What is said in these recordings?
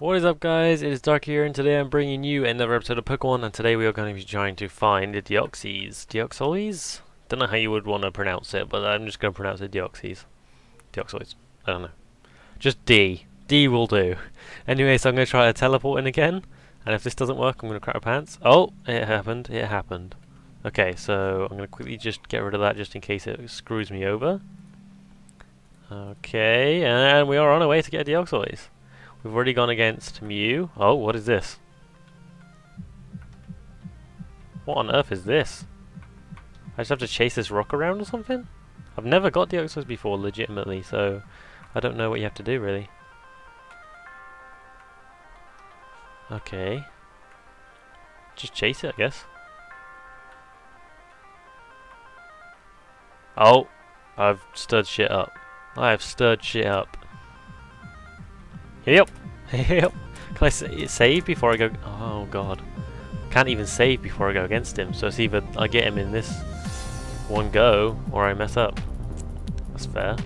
What is up guys, it is Dark here and today I'm bringing you another episode of Pokemon and today we are going to be trying to find the Deoxys. Deoxys? Don't know how you would want to pronounce it, but I'm just going to pronounce it Deoxys. Deoxys. I don't know. Just D. D will do. Anyway, so I'm going to try to teleport in again, and if this doesn't work I'm going to crap my pants. Oh, it happened, it happened. Okay, so I'm going to quickly just get rid of that just in case it screws me over. Okay, and we are on our way to get Deoxys. We've already gone against Mew. Oh, what is this? What on earth is this? I just have to chase this rock around or something? I've never got Deoxys before, legitimately, so I don't know what you have to do, really. Okay. Just chase it, I guess. Oh! I've stirred shit up. I have stirred shit up. Yep. Yep. Can I save before I go? Oh god. Can't even save before I go against him. So it's either I get him in this one go or I mess up. That's fair.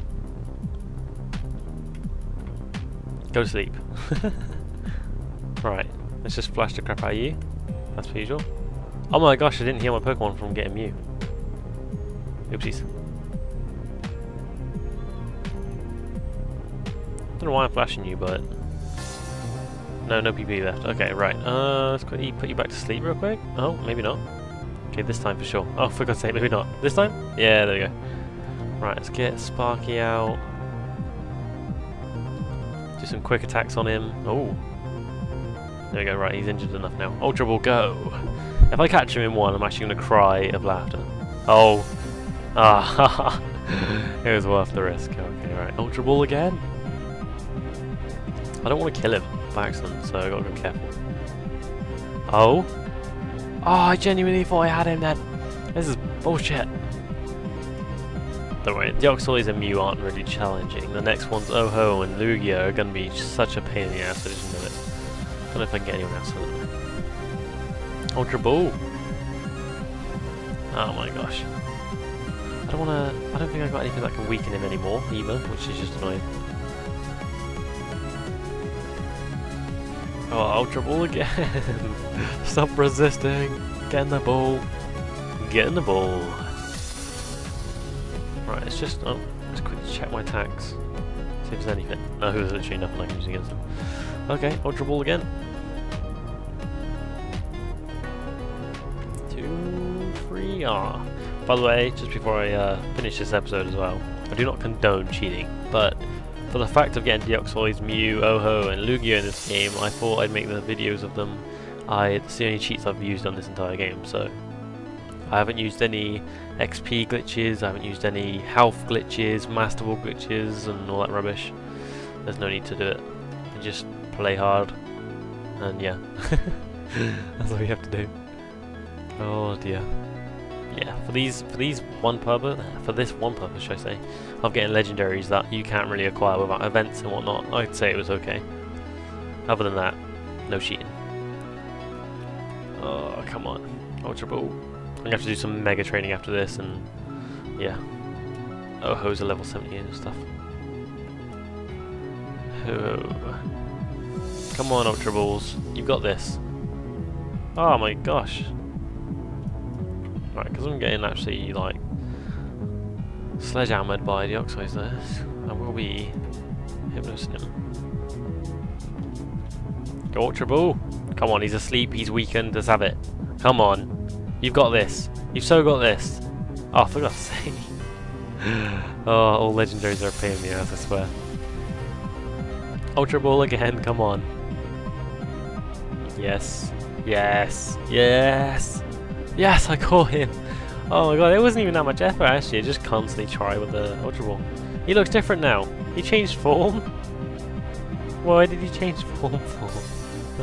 Go to sleep. right. Let's just flash the crap out of you. That's usual. Oh my gosh, I didn't heal my Pokemon from getting Mew. Oopsies. Don't know why I'm flashing you, but... No, no PP left. Okay, right. Uh, let's quickly put you back to sleep real quick. Oh, maybe not. Okay, this time for sure. Oh, for God's sake, maybe not. This time? Yeah, there we go. Right, let's get Sparky out. Do some quick attacks on him. Oh. There we go, right, he's injured enough now. Ultra Ball, go! If I catch him in one, I'm actually going to cry of laughter. Oh. Ah, it was worth the risk. Okay, right. Ultra Ball again? I don't want to kill him by accident, so I gotta be careful. Oh? Oh, I genuinely thought I had him then. This is bullshit. Don't worry, Deoxys and Mew aren't really challenging. The next ones, Oho and Lugia, are gonna be such a pain in the ass, I just know it. I don't know if I can get anyone else in Ultra Ball! Oh my gosh. I don't wanna, I don't think I've got anything that can weaken him anymore, either, which is just annoying. Oh, Ultra Ball again! Stop resisting! Get in the ball! Get in the ball! Right, let's just, oh, let's quickly check my attacks. See if there's anything. No, there's literally nothing I can use against them. Okay, Ultra Ball again. Two, three, ah. By the way, just before I uh, finish this episode as well, I do not condone cheating, but for the fact of getting Deoxys, Mew, Oho and Lugia in this game, I thought I'd make the videos of them. I, it's the only cheats I've used on this entire game, so I haven't used any XP glitches, I haven't used any health glitches, Master Ball glitches and all that rubbish. There's no need to do it. Just play hard and yeah. That's all you have to do. Oh dear yeah, for these for these one purpose for this one purpose, should I say, of getting legendaries that you can't really acquire without events and whatnot, I'd say it was okay. Other than that, no cheating. Oh come on, Ultra Ball. I'm gonna have to do some mega training after this, and yeah. Oh, Ho's a level 70 and stuff. Oh. Come on, Ultra Balls, you've got this. Oh my gosh, Right, because I'm getting actually like sledgehammered by Deoxys there, I will be hypnosing him. Go Ultra Ball! Come on, he's asleep, he's weakened, let's have it. Come on. You've got this. You've so got this. Oh, for God's sake. oh, all legendaries are in the ass, I swear. Ultra Ball again, come on. Yes. Yes. Yes. Yes, I caught him. Oh my god, it wasn't even that much effort actually, I just constantly try with the Ultra Ball. He looks different now. He changed form? Why did he change form for?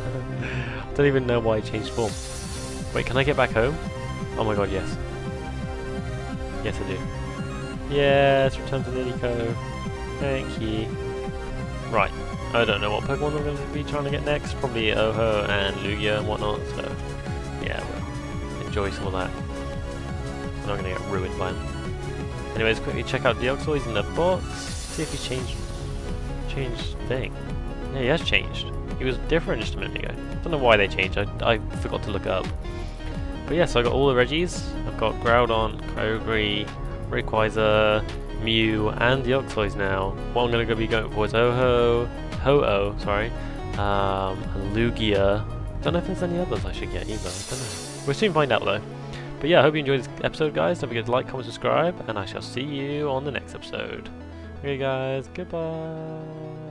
I don't even know why he changed form. Wait, can I get back home? Oh my god, yes. Yes, I do. Yes, return to Lilycove. Thank you. Right, I don't know what Pokemon I'm going to be trying to get next. Probably Oho and Lugia and whatnot, so enjoy some of that. I'm not going to get ruined by them. Anyways, quickly check out Deoxys in the box. See if he's changed changed thing. Yeah, he has changed. He was different just a minute ago. Don't know why they changed. I, I forgot to look up. But yeah, so I got all the Regis. I've got Groudon, Kyogre, Rayquaza, Mew, and the Deoxys now. What I'm going to be going for is Ho-Oh, Ho-Oh, sorry, um, Lugia. Don't know if there's any others I should get either. I don't know. We'll soon find out though. But yeah, I hope you enjoyed this episode, guys. Don't forget to like, comment, subscribe, and I shall see you on the next episode. Okay, guys, goodbye.